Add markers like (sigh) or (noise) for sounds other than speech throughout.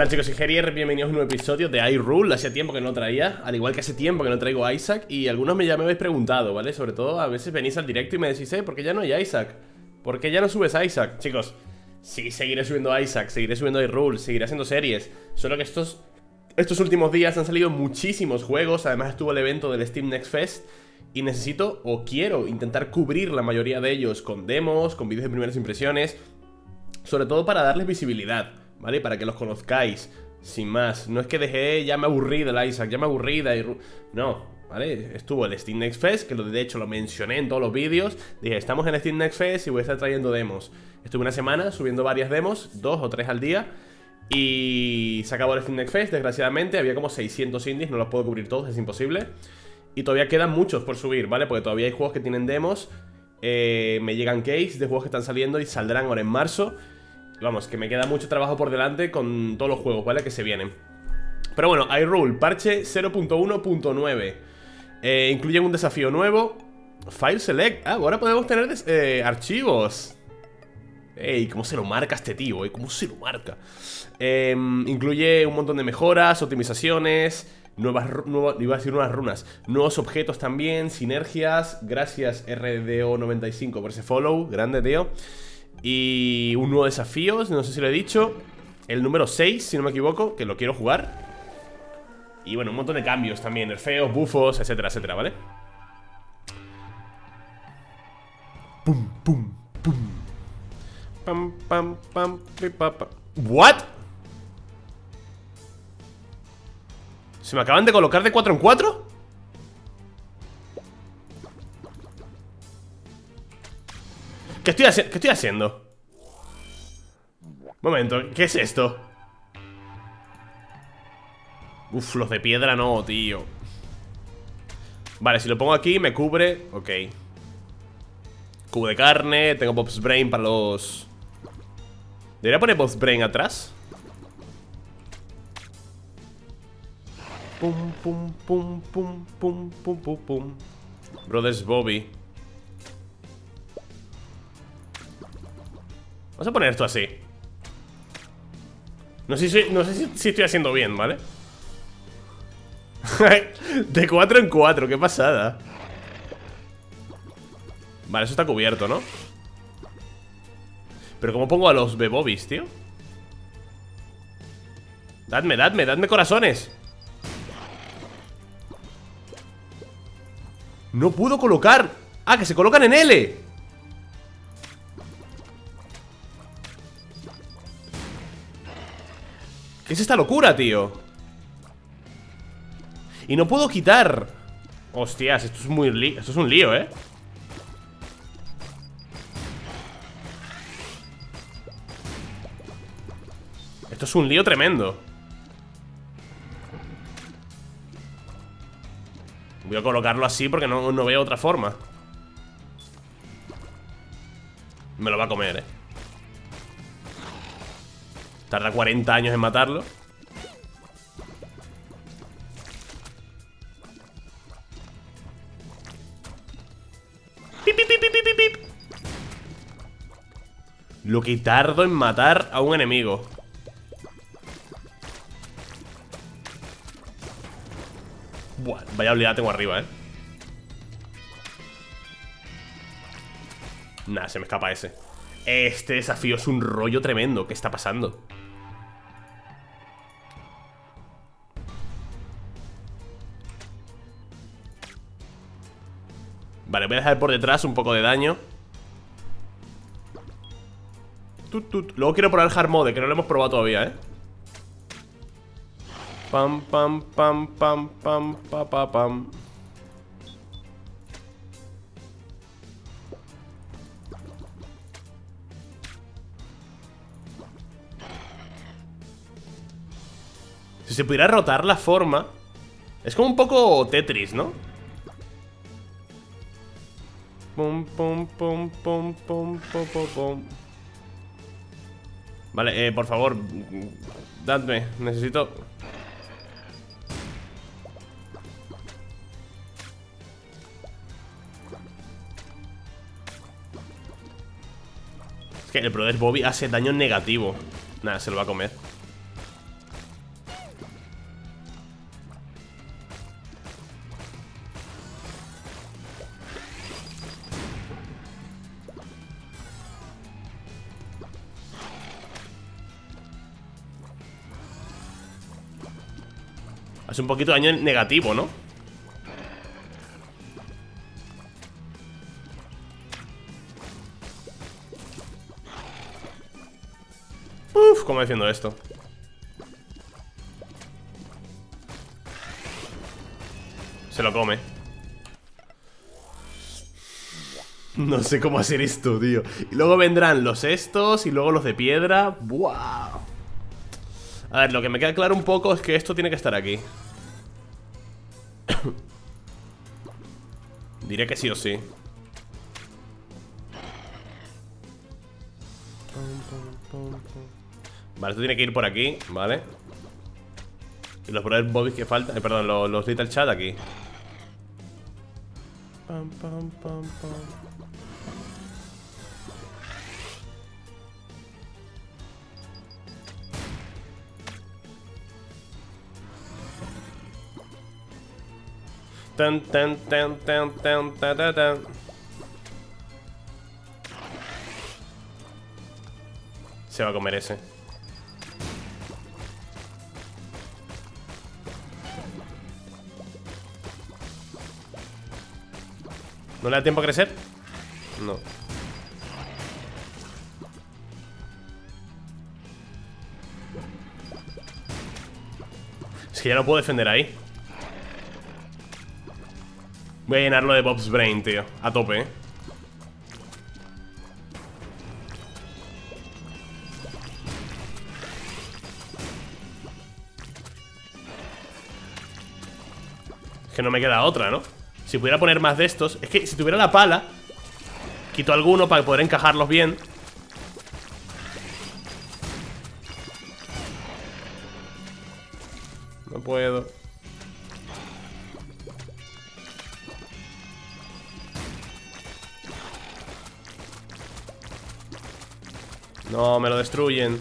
tal chicos? Soy Gerier, bienvenidos a un nuevo episodio de iRule Hace tiempo que no traía, al igual que hace tiempo que no traigo a Isaac Y algunos me ya me habéis preguntado, ¿vale? Sobre todo a veces venís al directo y me decís, eh, ¿por qué ya no hay Isaac? ¿Por qué ya no subes a Isaac? Chicos, sí, seguiré subiendo a Isaac, seguiré subiendo a iRule, seguiré haciendo series Solo que estos, estos últimos días han salido muchísimos juegos Además estuvo el evento del Steam Next Fest y necesito o quiero intentar cubrir la mayoría de ellos con demos, con vídeos de primeras impresiones Sobre todo para darles visibilidad ¿vale? Para que los conozcáis, sin más. No es que dejé, ya me aburrí del Isaac, ya me aburrí de... No, ¿vale? Estuvo el Steam Next Fest, que de hecho lo mencioné en todos los vídeos. Dije, estamos en Steam Next Fest y voy a estar trayendo demos. Estuve una semana subiendo varias demos, dos o tres al día. Y se acabó el Steam Next Fest, desgraciadamente. Había como 600 indies, no los puedo cubrir todos, es imposible. Y todavía quedan muchos por subir, ¿vale? Porque todavía hay juegos que tienen demos. Eh, me llegan case de juegos que están saliendo y saldrán ahora en marzo. Vamos, que me queda mucho trabajo por delante con todos los juegos, ¿vale? Que se vienen Pero bueno, iRule, parche 0.1.9 eh, Incluyen un desafío nuevo File Select Ah, ahora podemos tener eh, archivos Ey, ¿cómo se lo marca este tío? Eh? ¿Cómo se lo marca? Em, incluye un montón de mejoras, optimizaciones Nuevas, iba a nuevas runas Nuevos objetos también, sinergias Gracias RDO95 por ese follow Grande, tío y un nuevo desafío, no sé si lo he dicho El número 6, si no me equivoco Que lo quiero jugar Y bueno, un montón de cambios también Nerfeos, bufos, etcétera, etcétera, ¿vale? Pum, pum, pum Pam, pam, pam, pam ¿What? ¿Se me acaban de colocar de 4 en 4? ¿Qué estoy, ¿Qué estoy haciendo? Momento, ¿qué es esto? Uf, los de piedra no, tío Vale, si lo pongo aquí me cubre Ok Cubo de carne, tengo Bob's Brain para los... ¿Debería poner Bob's Brain atrás? Pum, pum, pum, pum, pum, pum, pum, pum Brothers Bobby Vamos a poner esto así No sé si, estoy haciendo bien, ¿vale? (laughs) de 4 en 4, qué pasada Vale, eso está cubierto, ¿no? Pero ¿cómo pongo a los bebobis, tío? Dadme, dadme, dadme corazones No puedo colocar Ah, que se colocan en L ¿Qué es esta locura, tío? Y no puedo quitar Hostias, esto es muy Esto es un lío, ¿eh? Esto es un lío tremendo Voy a colocarlo así porque no, no veo otra forma Me lo va a comer, eh Tarda 40 años en matarlo. Lo que tardo en matar a un enemigo. Buah, vaya habilidad tengo arriba, eh. Nah, se me escapa ese. Este desafío es un rollo tremendo. ¿Qué está pasando? Vale, voy a dejar por detrás un poco de daño Luego quiero probar hard mode, que no lo hemos probado todavía, ¿eh? Pam, pam, pam, pam, pam, pa, pa, pam Si se pudiera rotar la forma Es como un poco Tetris, ¿no? Pum, pum, pum, pum, pum, pum, pum. Vale, eh, por favor Dadme, necesito. Es que el brother Bobby hace daño negativo. Nada, se lo va a comer Hace un poquito de daño negativo, ¿no? Uf, ¿cómo defiendo esto? Se lo come No sé cómo hacer esto, tío Y luego vendrán los estos Y luego los de piedra ¡Buah! A ver, lo que me queda claro un poco Es que esto tiene que estar aquí (coughs) Diré que sí o sí Vale, esto tiene que ir por aquí, ¿vale? Y los brothers bobbies que faltan eh, Perdón, los, los little chat aquí. Se va a comer ese. ¿No le da tiempo a crecer? No. Es que ya no puedo defender ahí. Voy a llenarlo de Bob's Brain, tío. A tope, ¿eh? Es que no me queda otra, ¿no? Si pudiera poner más de estos Es que si tuviera la pala Quito alguno para poder encajarlos bien No puedo No, me lo destruyen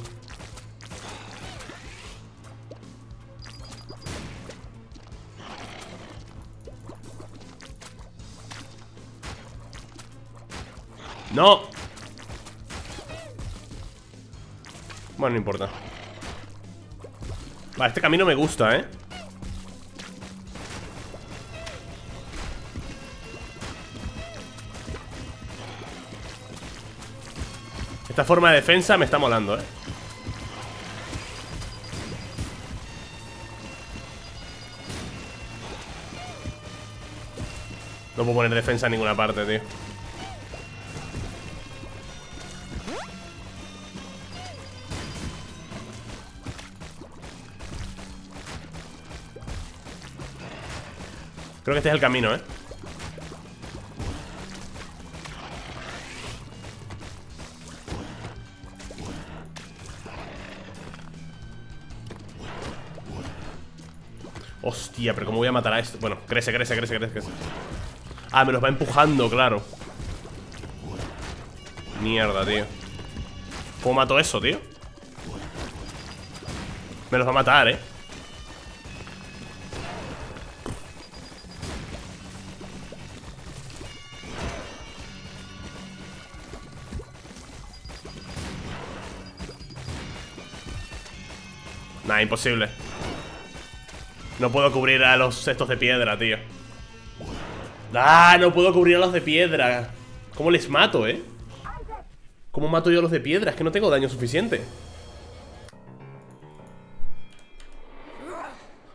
¡No! Bueno, no importa Vale, este camino me gusta, ¿eh? Esta forma de defensa me está molando, ¿eh? No puedo poner defensa en ninguna parte, tío Creo que este es el camino, ¿eh? Pero ¿cómo voy a matar a esto? Bueno, crece, crece, crece, crece, crece. Ah, me los va empujando, claro. Mierda, tío. ¿Cómo mato eso, tío? Me los va a matar, eh. Nah, imposible No puedo cubrir a los cestos de piedra, tío. Ah, no puedo cubrir a los de piedra. ¿Cómo les mato, eh? ¿Cómo mato yo a los de piedra? Es que no tengo daño suficiente.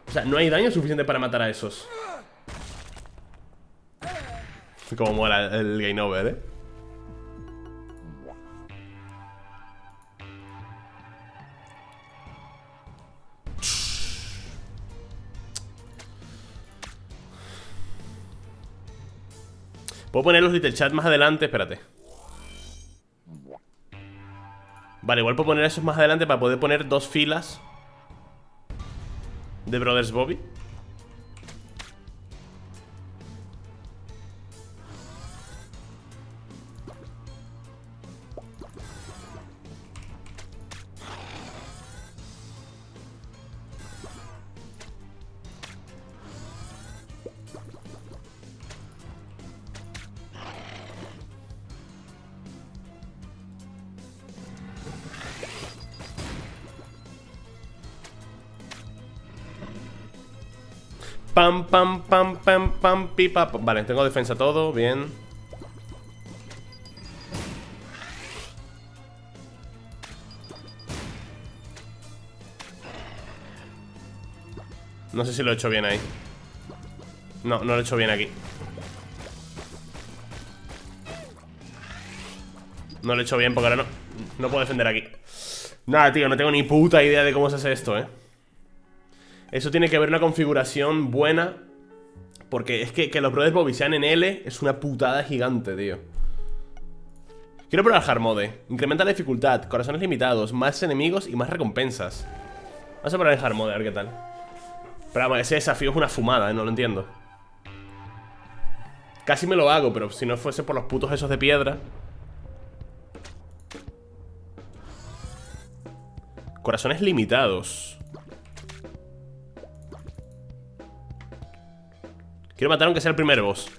O sea, no hay daño suficiente para matar a esos. Como mola el game over, eh Puedo poner los little chat más adelante, espérate. Vale, igual puedo poner esos más adelante para poder poner dos filas De Brothers Bobby Pam, pam, pam, pam, pam, pipa. Vale, tengo defensa todo, bien. No sé si lo he hecho bien ahí. No, no lo he hecho bien aquí. No lo he hecho bien porque ahora no, no puedo defender aquí. Nada, tío, no tengo ni puta idea de cómo se hace esto, ¿eh? Eso tiene que ver una configuración buena Porque es que, que los brothers Bobby sean en L Es una putada gigante, tío. Quiero probar hard mode. Incrementa la dificultad, corazones limitados Más enemigos y más recompensas. Vamos a probar el hard mode, a ver qué tal. Pero vamos, ese desafío es una fumada, ¿eh? No lo entiendo. Casi me lo hago, pero si no fuese por los putos esos de piedra. Corazones limitados Quiero matar aunque sea el primer boss.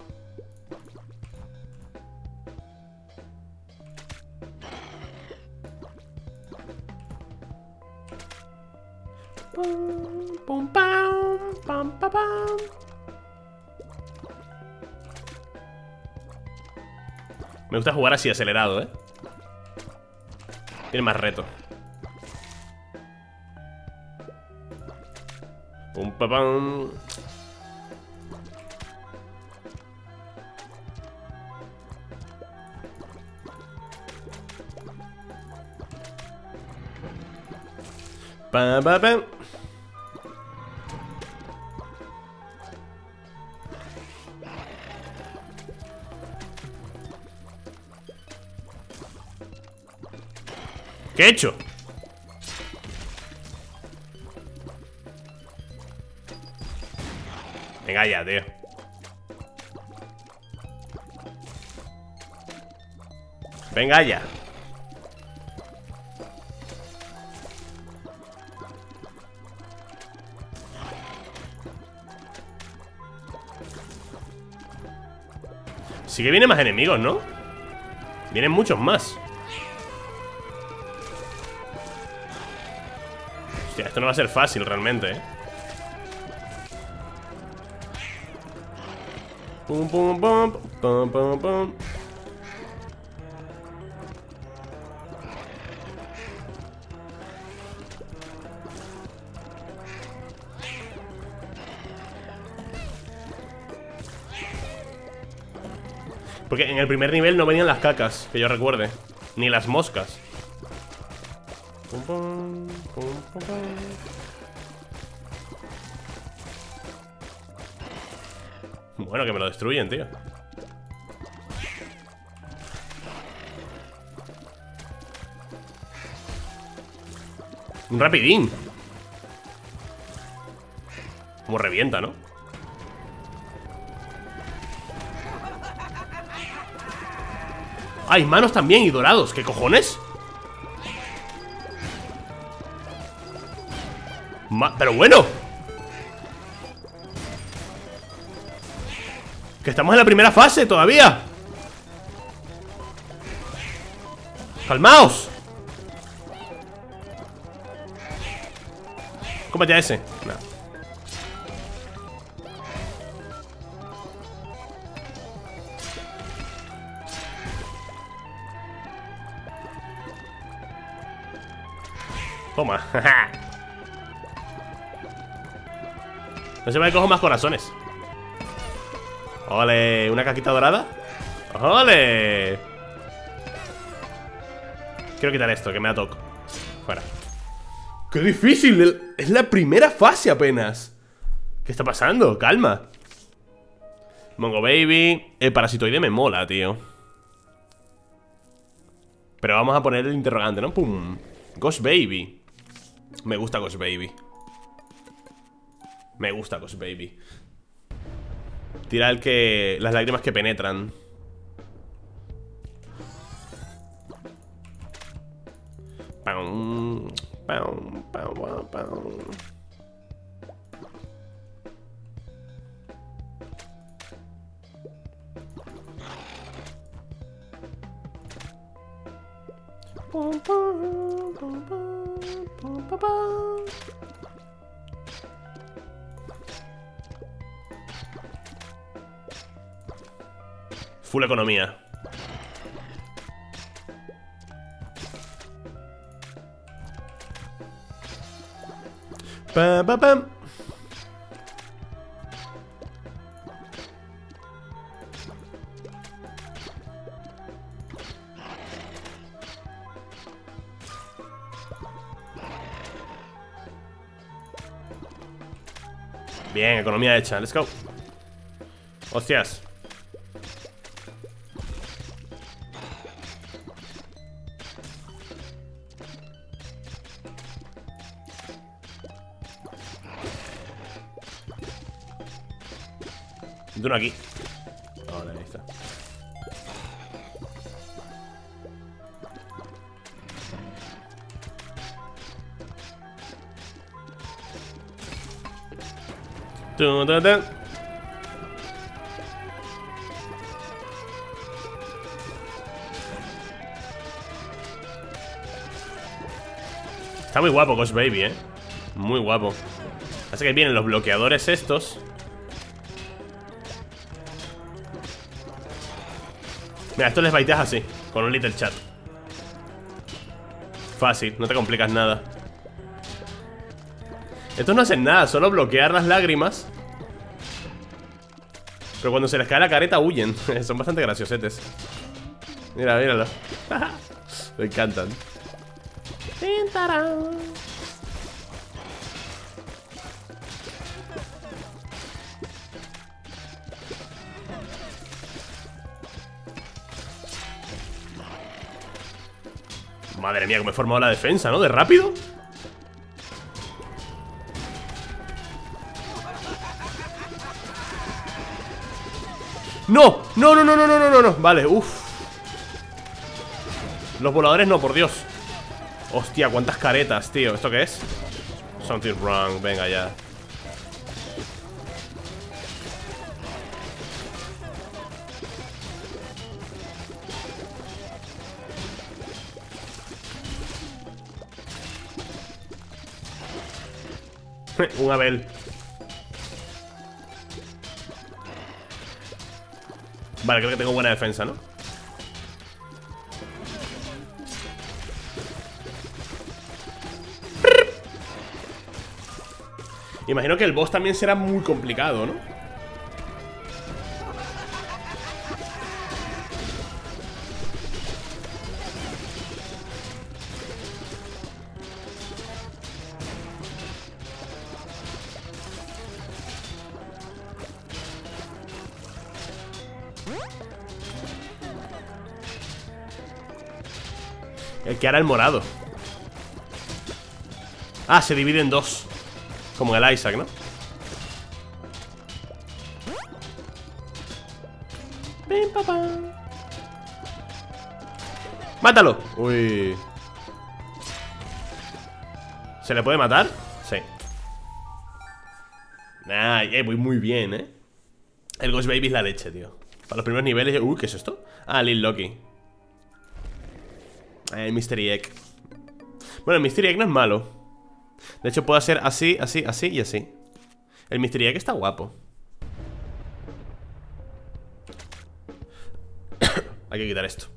Me gusta jugar así acelerado, ¿eh? Tiene más reto. Pum, pa, pam. Pa, pa, pa. ¿Qué he hecho? Venga ya, tío Venga ya Sí que vienen más enemigos, ¿no? Vienen muchos más Hostia, esto no va a ser fácil realmente, ¿eh? Pum, pum, pum, pum, pum, pum. Porque en el primer nivel no venían las cacas, que yo recuerde. Ni las moscas. Bueno, que me lo destruyen, tío Un rapidín Como revienta, ¿no? Hay manos también y dorados ¿Qué cojones? Pero bueno Que estamos en la primera fase todavía ¡Calmaos! Cómete a ese. Toma (laughs) No se me cojo más corazones ¡Ole! ¿Una caquita dorada? ¡Ole! Quiero quitar esto, que me da toque Fuera ¡Qué difícil! Es la primera fase apenas ¿Qué está pasando? Calma Mongo Baby El parasitoide me mola, tío Pero vamos a poner el interrogante, ¿no? ¡Pum! Ghost Baby Me gusta Ghost Baby. Me gusta Ghost Baby. Tira el que... Las lágrimas que penetran Full economía. Pam, pam, pam. Bien, economía hecha, let's go. Hostias. De uno aquí Está muy guapo Ghost Baby, eh. Muy guapo. Así que vienen los bloqueadores estos. Mira, esto les baiteas así Con un little chat. Fácil, no te complicas nada. Estos no hacen nada, solo bloquear las lágrimas Pero cuando se les cae la careta huyen. (laughs) Son bastante graciosetes. Mira, míralo. (laughs) Me encantan. Madre mía, cómo he formado la defensa, ¿no? De rápido ¡No! ¡No, no, no, no, no, no, no! Vale, uff Los voladores no, por Dios Hostia, cuántas caretas, tío ¿Esto qué es? Something wrong, venga ya (laughs) Un Abel Vale, creo que tengo buena defensa, ¿no? Imagino que el boss también será muy complicado, ¿no? Hará el morado Ah, se divide en dos Como el Isaac, ¿no? Pim, papá. ¡Mátalo! Uy ¿Se le puede matar? Sí Nah, eh, voy muy bien, ¿eh? El Ghost Baby es la leche, tío Para los primeros niveles... Uy, ¿qué es esto? Ah, Lil Loki el Mystery Egg Bueno, el Mystery Egg no es malo. De hecho puedo hacer así, así, así y así. El Mystery Egg está guapo. (coughs) Hay que quitar esto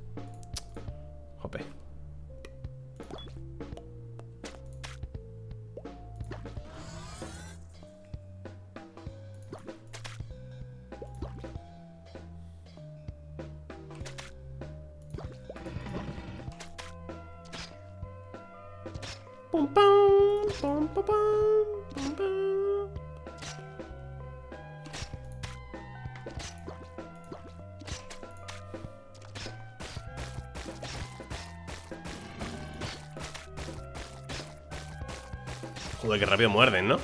Joder, qué rápido muerden, ¿no?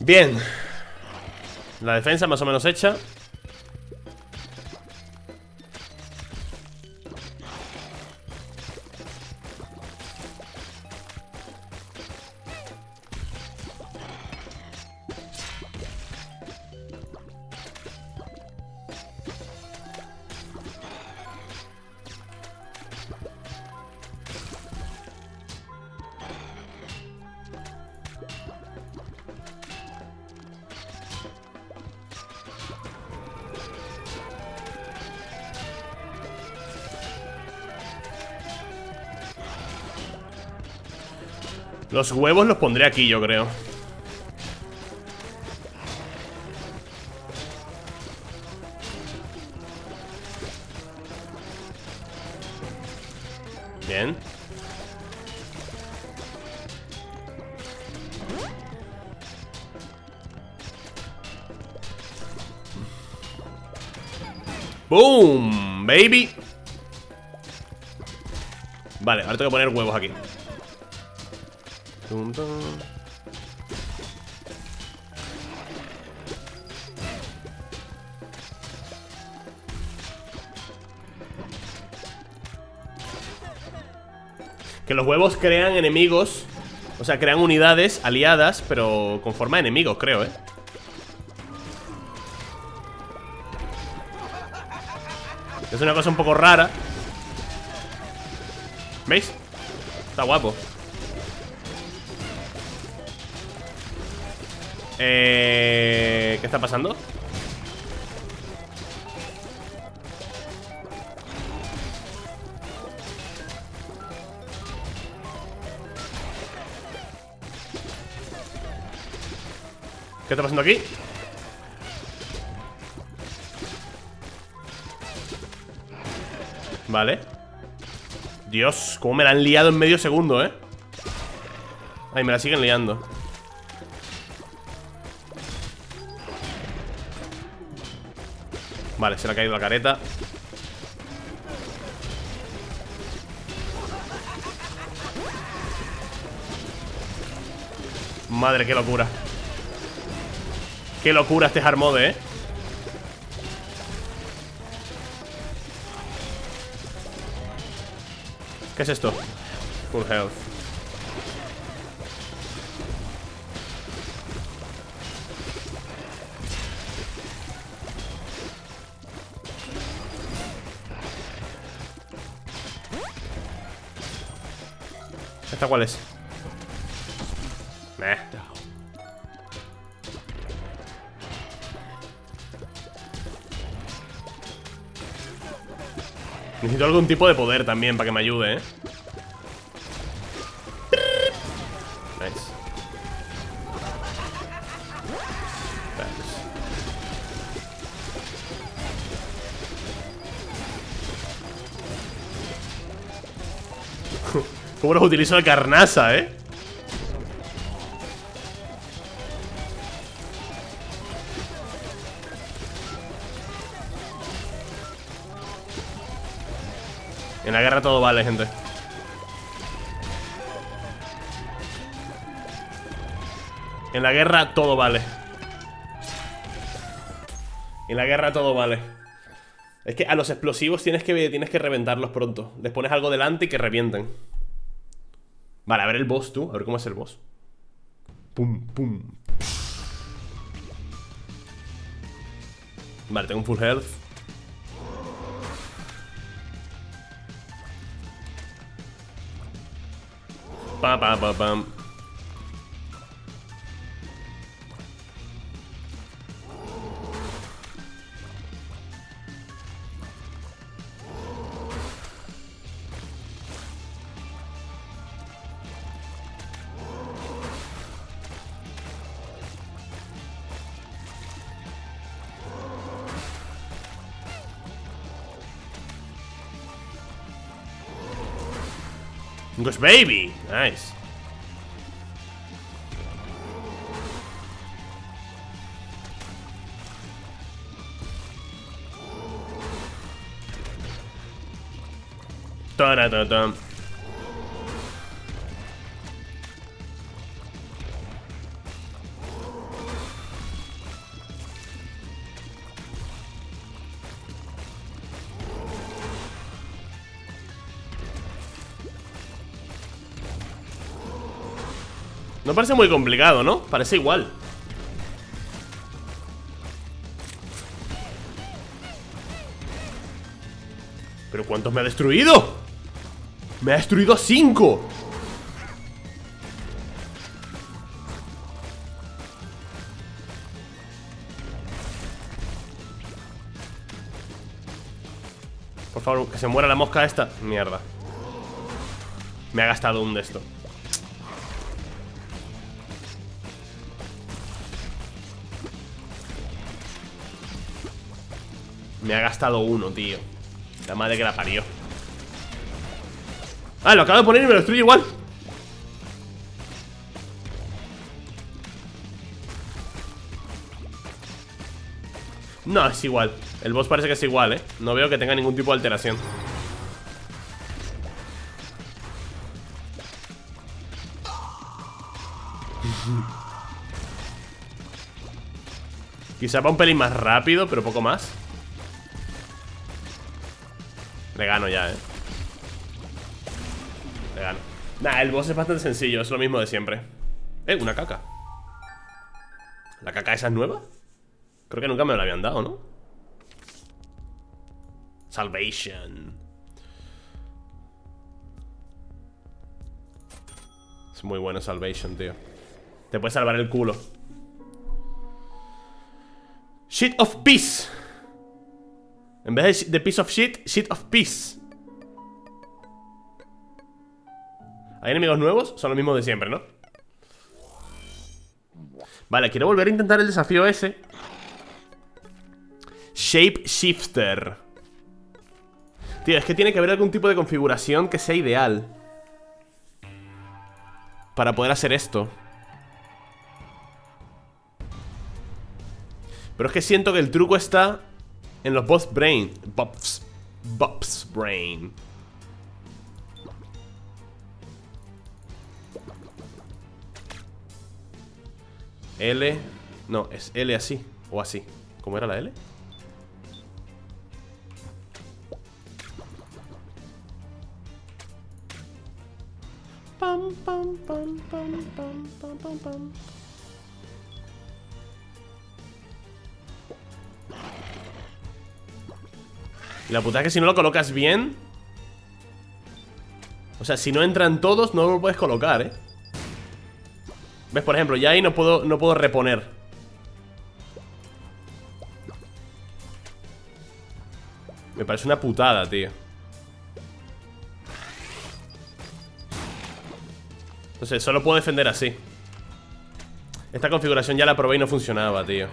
Bien La defensa más o menos hecha Los huevos los pondré aquí, yo creo. Bien. ¡Boom! Baby. Vale, ahora tengo que poner huevos aquí que los huevos crean enemigos O sea, crean unidades aliadas Pero con forma de enemigos, creo, ¿eh? Es una cosa un poco rara ¿Veis? Está guapo Eh, ¿Qué está pasando? ¿Qué está pasando aquí? Vale Dios, cómo me la han liado en medio segundo, ¿eh? Ay, me la siguen liando Vale, se le ha caído la careta. Madre, qué locura. Qué locura este Harmode, eh. ¿Qué es esto? Full health ¿Esta cuál es? Necesito algún tipo de poder también para que me ayude, ¿eh? ¿Cómo los utilizo de carnaza, eh? En la guerra todo vale, gente. En la guerra todo vale. En la guerra todo vale. Es que a los explosivos tienes que, tienes que reventarlos pronto. Les pones algo delante y que revienten Vale, a ver el boss tú A ver cómo es el boss. Pum, pum. Vale, tengo un full health. Pa, pa, pa, pam. Ghost Baby. Nice. Dun, dun, dun. No parece muy complicado, ¿no? Parece igual. ¿Pero cuántos me ha destruido? Me ha destruido a cinco Por favor, que se muera la mosca esta. Mierda. Me ha gastado un de esto Me ha gastado uno, tío. La madre que la parió. Ah, lo acabo de poner y me lo destruye igual. No, es igual. El boss parece que es igual, eh. No veo que tenga ningún tipo de alteración. (laughs) Quizá va un pelín más rápido, pero poco más gano ya, eh. Le gano. Nah, el boss es bastante sencillo, es lo mismo de siempre. Eh, una caca. ¿La caca esa es nueva? Creo que nunca me la habían dado, ¿no? Salvation. Es muy bueno Salvation, tío. Te puede salvar el culo. Shit of peace En vez de, piece of shit, shit of peace ¿Hay enemigos nuevos? Son los mismos de siempre, ¿no? Vale, quiero volver a intentar el desafío ese Shape Shifter Tío, es que tiene que haber algún tipo de configuración que sea ideal Para poder hacer esto Pero es que siento que el truco está En los boss brain Bops Bops brain L No, es L así O así ¿Cómo era la L? Pam, pam, pam, pam, pam, pam, pam, pam. Y la puta es que si no lo colocas bien O sea, si no entran todos No lo puedes colocar, eh ¿Ves? Por ejemplo, ya ahí no puedo, no puedo reponer. Me parece una putada, tío. Entonces, solo puedo defender así. Esta configuración ya la probé y no funcionaba, tío.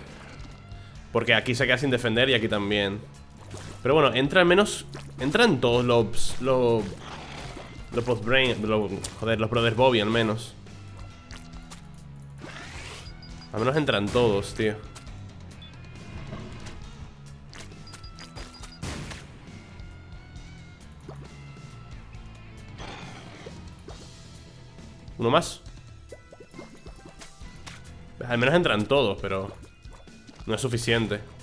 Porque aquí se queda sin defender y aquí también Pero bueno, entra al menos Entran todos los Los Los post brain Joder, los brothers Bobby al menos. Al menos entran todos, tío. Uno más Al menos entran todos, pero No es suficiente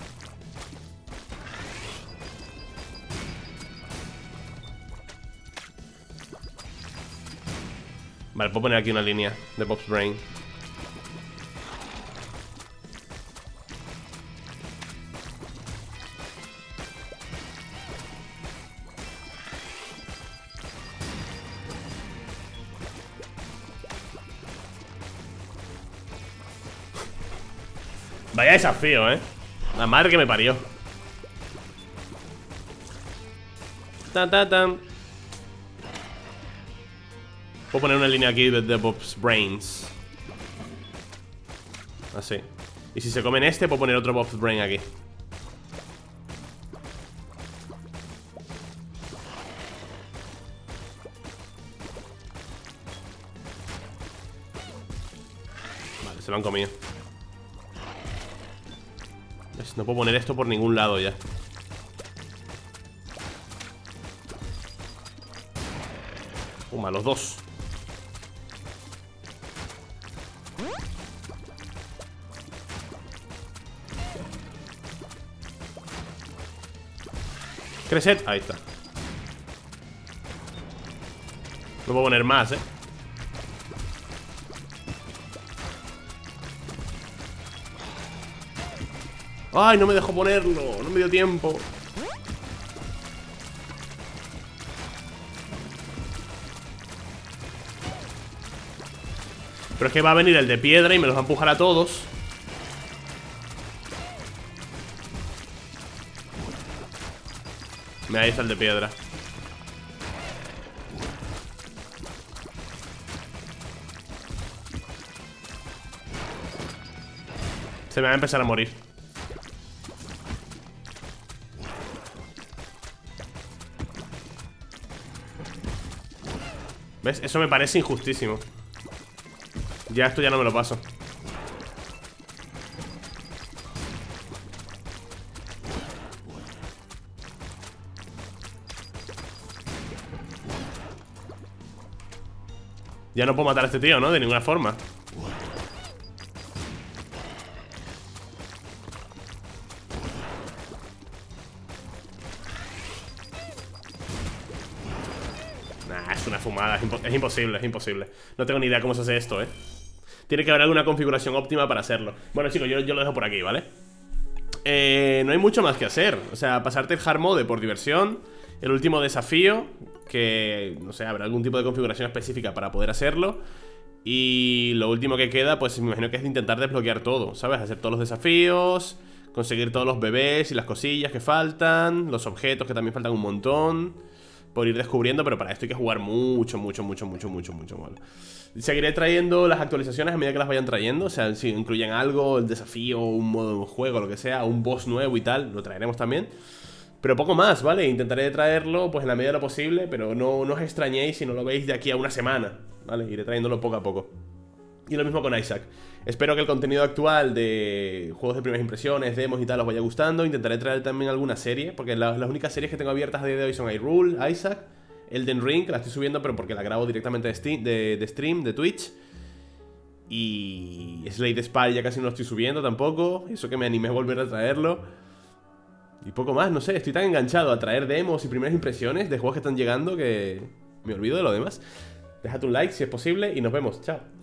Vale, puedo poner aquí una línea de Bob's Brain Vaya desafío, ¿eh? La madre que me parió Ta, ta, tan. Puedo poner una línea aquí de, Bob's Brains. Así. Y si se comen este, puedo poner otro Bob's Brain aquí. Vale, se lo han comido. No puedo poner esto por ningún lado ya. Puma, los dos Creset, ahí está. No puedo poner más, eh. Ay, no me dejó ponerlo No me dio tiempo Pero es que va a venir el de piedra y me los va a empujar a todos. Mira, ahí está el de piedra. Se me va a empezar a morir. ¿Ves? Eso me parece injustísimo. Ya esto ya no me lo paso Ya no puedo matar a este tío, ¿no? De ninguna forma Nah, es una fumada, es, imposible, es imposible No tengo ni idea cómo se hace esto, ¿eh? Tiene que haber alguna configuración óptima para hacerlo Bueno, chicos, yo, lo dejo por aquí, ¿vale? Eh, no hay mucho más que hacer O sea, pasarte el hard mode por diversión El último desafío Que, no sé, habrá algún tipo de configuración específica para poder hacerlo Y lo último que queda, pues me imagino que es intentar desbloquear todo ¿Sabes? Hacer todos los desafíos Conseguir todos los bebés y las cosillas que faltan Los objetos que también faltan un montón por ir descubriendo, pero para esto hay que jugar mucho, mucho, mucho, mucho, mucho, mucho. Bueno. Seguiré trayendo las actualizaciones a medida que las vayan trayendo, o sea, si incluyen algo, el desafío, un modo de juego, lo que sea, un boss nuevo y tal, lo traeremos también. Pero poco más, ¿vale? Intentaré traerlo pues en la medida de lo posible, pero no, no os extrañéis si no lo veis de aquí a una semana, ¿vale? Iré trayéndolo poco a poco. Y lo mismo con Isaac. Espero que el contenido actual de juegos de primeras impresiones, demos y tal os vaya gustando. Intentaré traer también alguna serie, porque las únicas series que tengo abiertas a día de hoy son iRule, Isaac, Elden Ring, que la estoy subiendo, pero porque la grabo directamente de, stream, de Twitch. Y Slade Spy ya casi no lo estoy subiendo tampoco. Eso que me animé a volver a traerlo. Y poco más, no sé, estoy tan enganchado a traer demos y primeras impresiones de juegos que están llegando que me olvido de lo demás. Déjate un like si es posible y nos vemos. Chao.